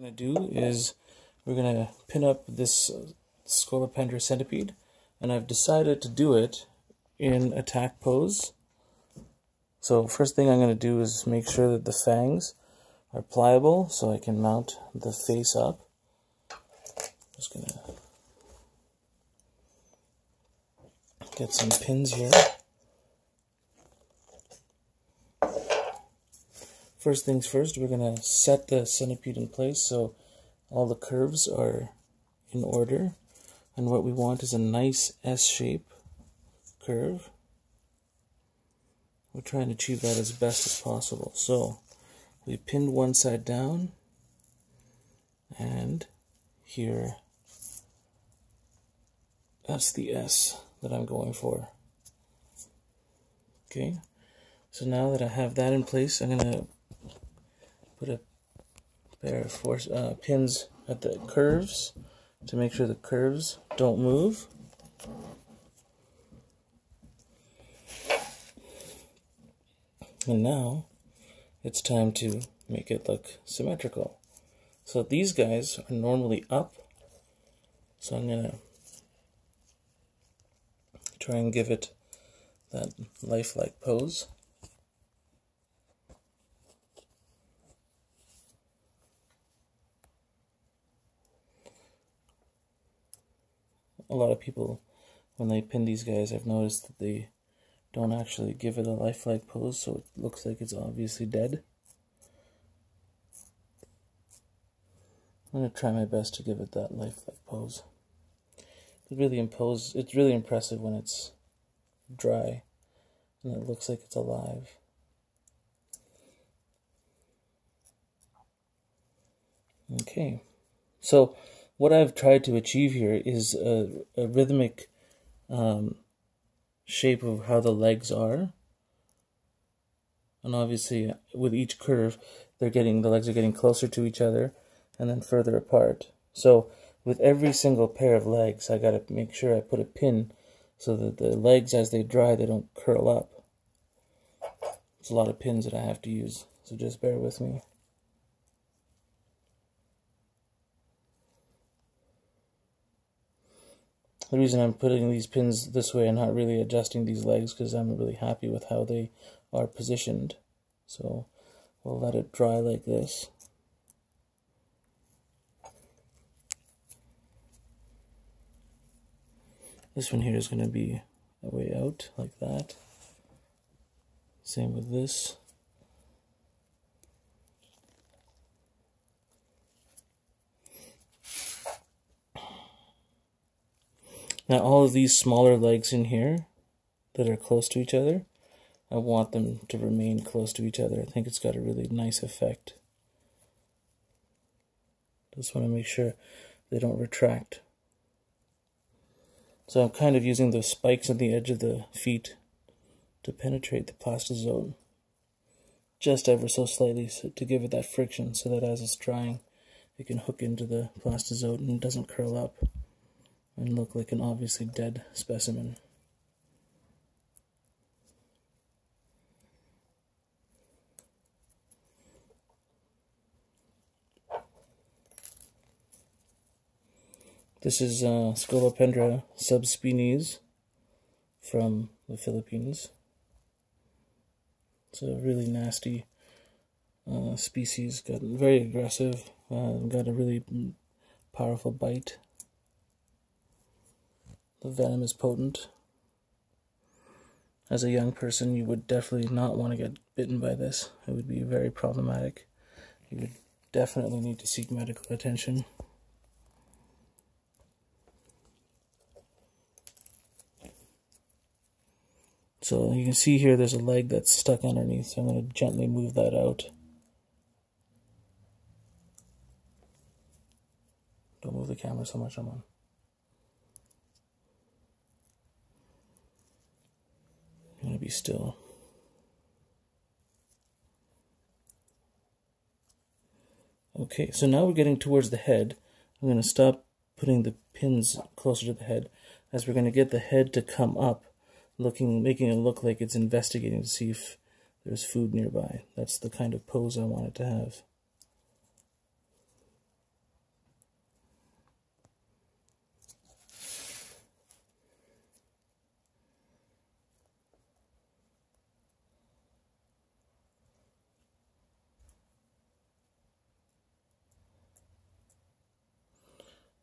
going to do is we're going to pin up this uh, Scolopendra centipede and I've decided to do it in attack pose. So first thing I'm going to do is make sure that the fangs are pliable so I can mount the face up. I'm Just going to get some pins here. First things first, we're going to set the centipede in place so all the curves are in order. And what we want is a nice S shape curve. We're trying to achieve that as best as possible. So we pinned one side down and here that's the S that I'm going for. Okay, so now that I have that in place, I'm going to put a pair of force, uh, pins at the curves to make sure the curves don't move. And now it's time to make it look symmetrical. So these guys are normally up. So I'm going to try and give it that lifelike pose. A lot of people, when they pin these guys, I've noticed that they don't actually give it a lifelike pose, so it looks like it's obviously dead. I'm gonna try my best to give it that lifelike pose. It really impose. It's really impressive when it's dry, and it looks like it's alive. Okay, so what I've tried to achieve here is a, a rhythmic um, shape of how the legs are. And obviously, with each curve, they're getting the legs are getting closer to each other, and then further apart. So, with every single pair of legs, I got to make sure I put a pin so that the legs, as they dry, they don't curl up. It's a lot of pins that I have to use, so just bear with me. The reason I'm putting these pins this way and not really adjusting these legs because I'm really happy with how they are positioned. So we'll let it dry like this. This one here is going to be a way out like that. Same with this. Now all of these smaller legs in here that are close to each other, I want them to remain close to each other. I think it's got a really nice effect. Just want to make sure they don't retract. So I'm kind of using the spikes on the edge of the feet to penetrate the Plastazote just ever so slightly so to give it that friction so that as it's drying it can hook into the Plastazote and doesn't curl up and look like an obviously dead specimen. This is uh, Scolopendra subspinipes from the Philippines. It's a really nasty uh, species, got very aggressive, uh, got a really powerful bite. The venom is potent. As a young person, you would definitely not want to get bitten by this. It would be very problematic. You would definitely need to seek medical attention. So you can see here there's a leg that's stuck underneath, so I'm going to gently move that out. Don't move the camera so much, I'm on. Going to be still. Okay, so now we're getting towards the head. I'm going to stop putting the pins closer to the head as we're going to get the head to come up, looking, making it look like it's investigating to see if there's food nearby. That's the kind of pose I want it to have.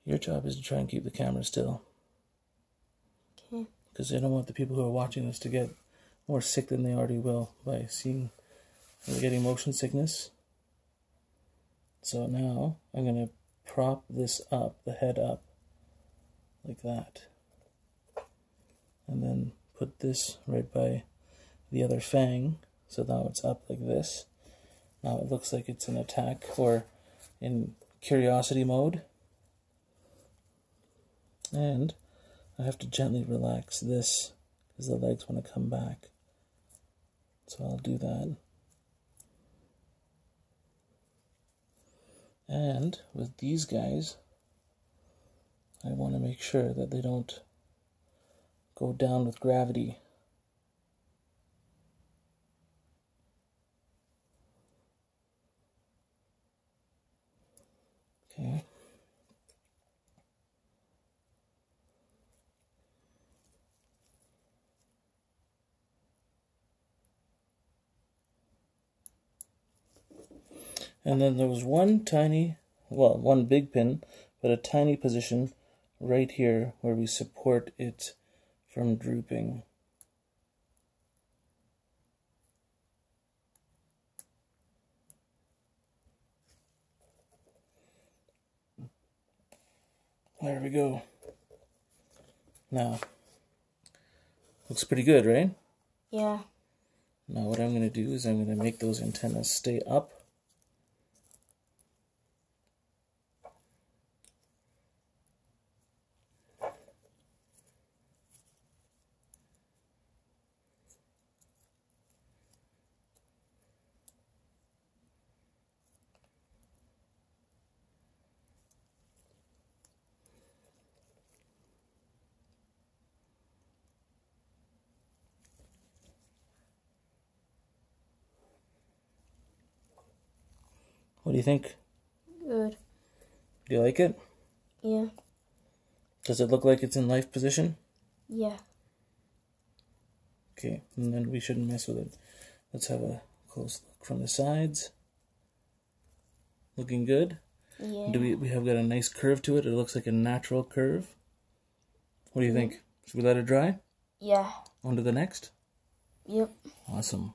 Your job is to try and keep the camera still. Okay. Because I don't want the people who are watching this to get more sick than they already will by seeing and getting motion sickness. So now I'm going to prop this up, the head up, like that. And then put this right by the other fang. So now it's up like this. Now it looks like it's in attack or in curiosity mode. And I have to gently relax this because the legs want to come back. So I'll do that. And with these guys, I want to make sure that they don't go down with gravity. Okay. And then there was one tiny, well, one big pin, but a tiny position right here where we support it from drooping. There we go. Now, looks pretty good, right? Yeah. Now what I'm going to do is I'm going to make those antennas stay up. What do you think? Good. Do you like it? Yeah. Does it look like it's in life position? Yeah. Okay, and then we shouldn't mess with it. Let's have a close look from the sides. Looking good. Yeah. Do we we have got a nice curve to it? It looks like a natural curve. What do you mm-hmm. think? Should we let it dry? Yeah. On to the next? Yep. Awesome.